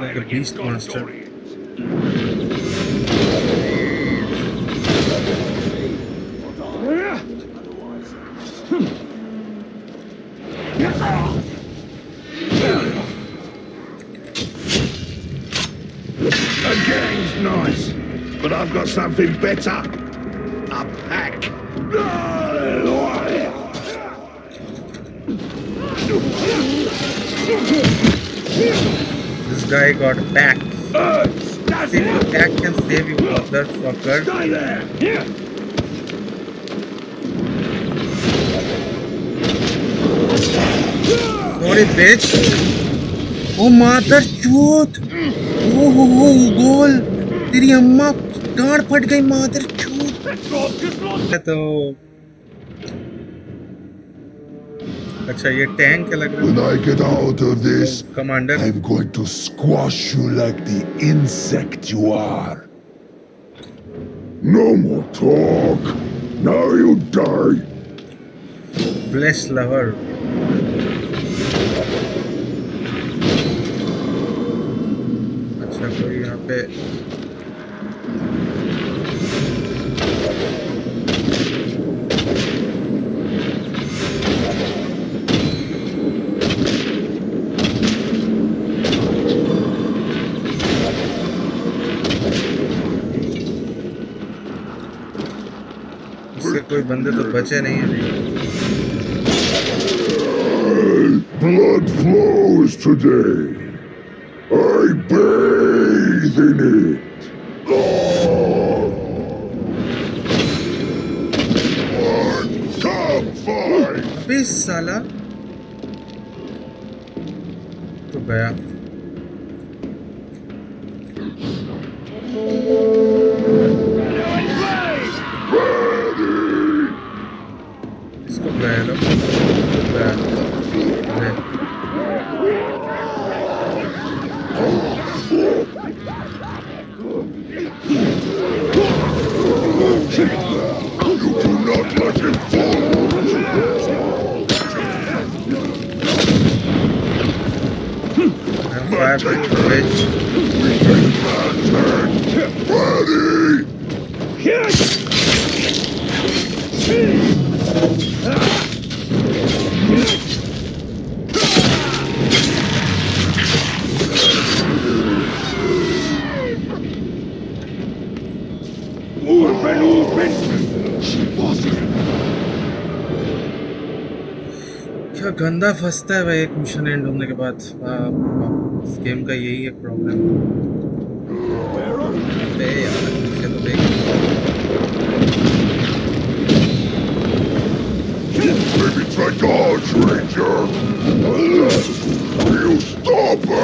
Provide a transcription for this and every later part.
like a beast monster. A gang's nice, but I've got something better. A pack. This guy got. That's See, the pack can save you, motherfucker. Stay there. Sorry, bitch. Oh, mother चूत ओ हो हो गोल तेरी अम्मा गाड़ फट गई मादर चूत तो अच्छा ये टैंक लग रहा When I get out of this, है commander I'm going to squash you like the insect you are. No more talk. Now you die. Flash lover अच्छा कोई यहाँ पे बंदे तो बचे नहीं है Blood flows today. I bathe in it. One, come fight! अबे साला तो गया You, bitch. Ready? क्या गंदा फंसता है भाई एक मिशन एंड होने के बाद इस गेम का यही एक problem dodge, Ranger! You stop her?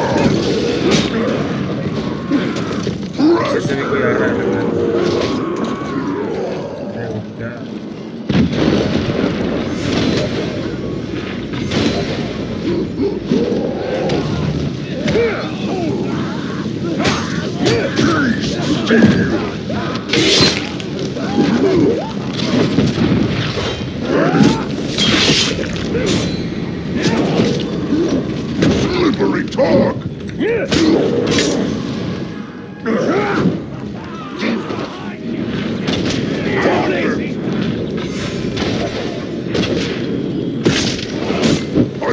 I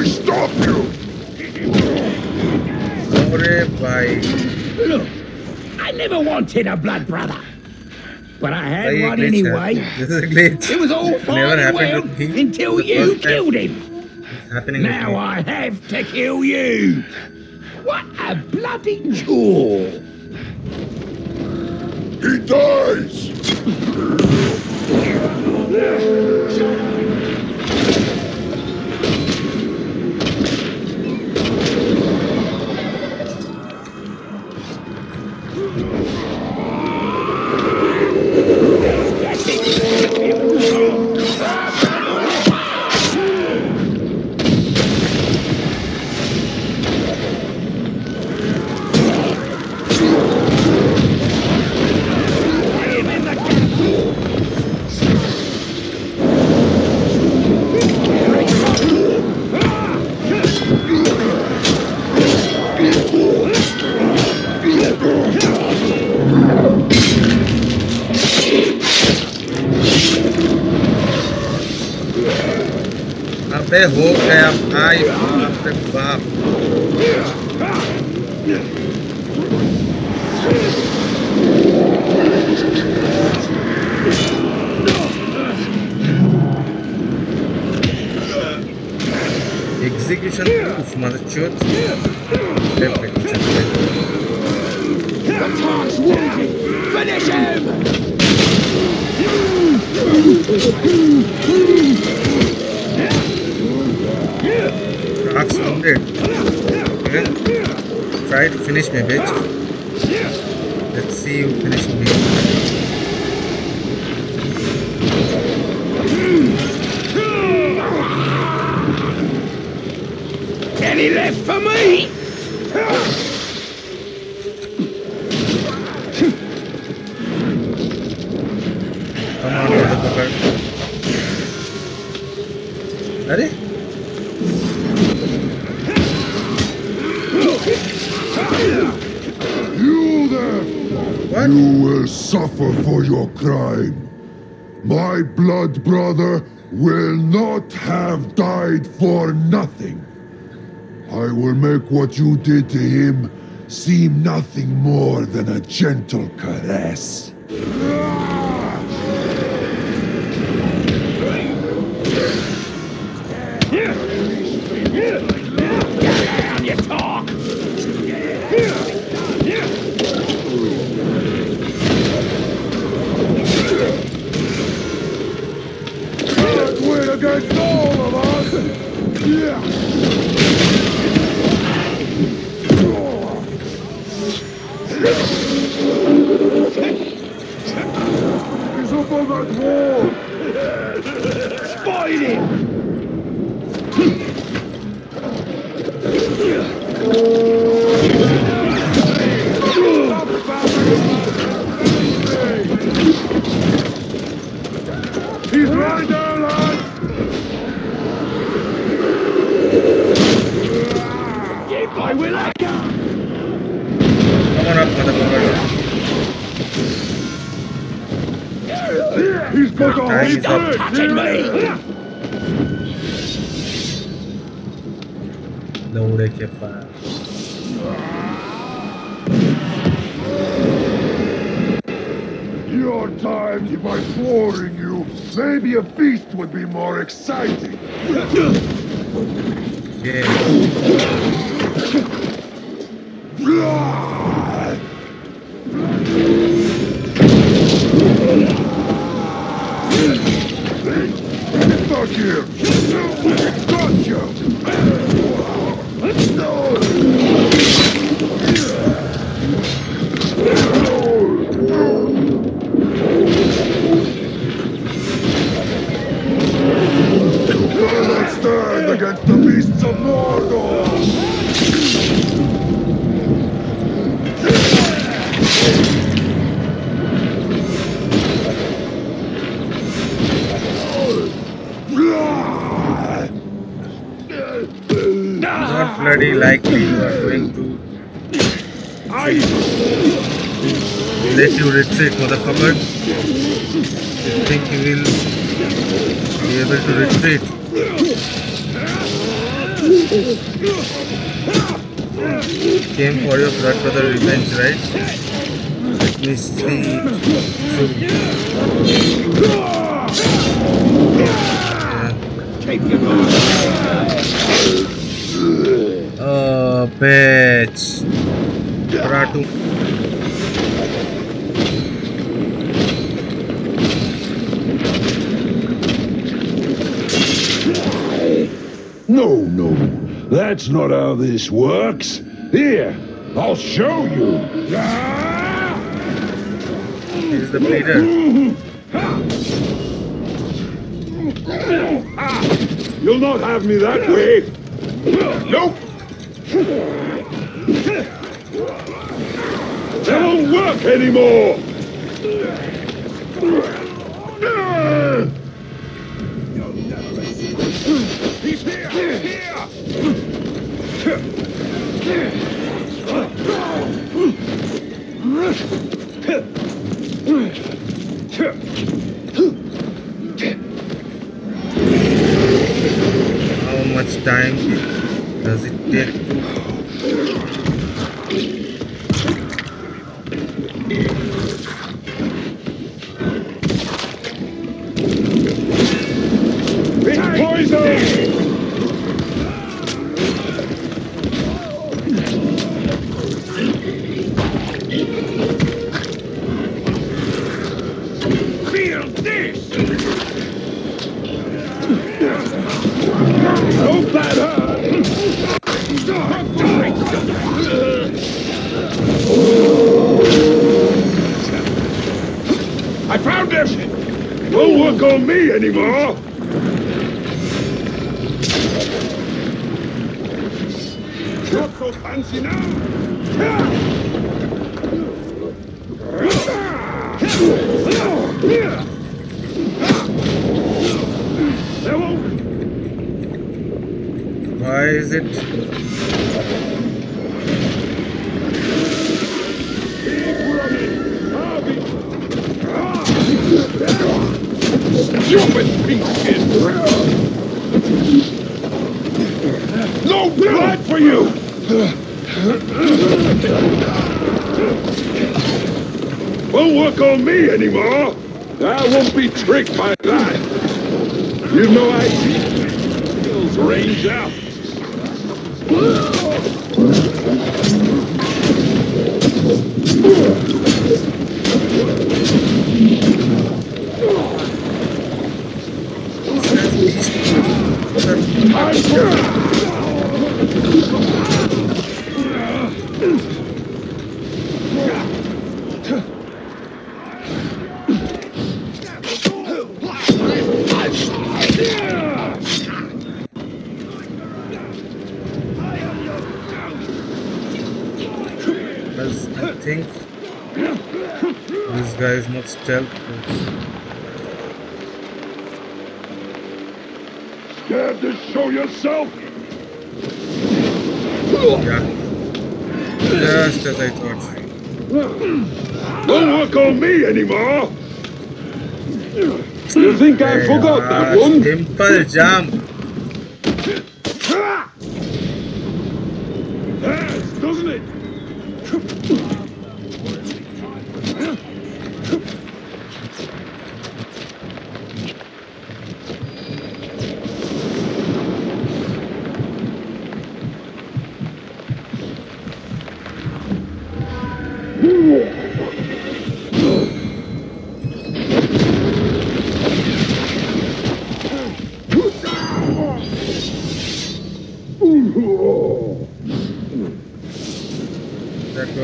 stop you. Look, I never wanted a blood brother. But I had one anyway. This is a glitch. It was all fine and well until you killed him. Now I have to kill you. What a bloody jewel! He dies! Ferrou, velho. Ai, puta que barro. execution proof, mother. Perfect. Finish him! Rocks wounded. Okay. Try to finish me, bitch. Let's see you finish me. Any left for me? You will suffer for your crime. My blood brother will not have died for nothing. I will make what you did to him seem nothing more than a gentle caress. That wall! Him! He's right there, lad! Will Come on up, motherfucker. He's got a whole Stop touching me! Dov'è che fa? Your time if I flooring you, maybe a feast would be more exciting. Yeah. Fuck you! Gotcha! Cannot bloody likely you are going to let you retreat, for motherfucker. You think you will be able to retreat? Came for your blood brother revenge, right? Let me see. Bitch. Ratu. No, no. That's not how this works. Here, I'll show you. He's the bleeder. You'll not have me that way. Nope. That won't work anymore. He's here! Here! time does it take to Big poison! Won't work on me anymore! Not so fancy now! Why is it Keep running! I'll be... Stupid pink skin! No blood for you! Won't work on me anymore! I won't be tricked by that! You've no idea! Skills range out! I think this guy is not stealth. Show yourself! Yeah. Just as I thought. Don't work on me anymore! You think I forgot that one? Simple jump! Doesn't it?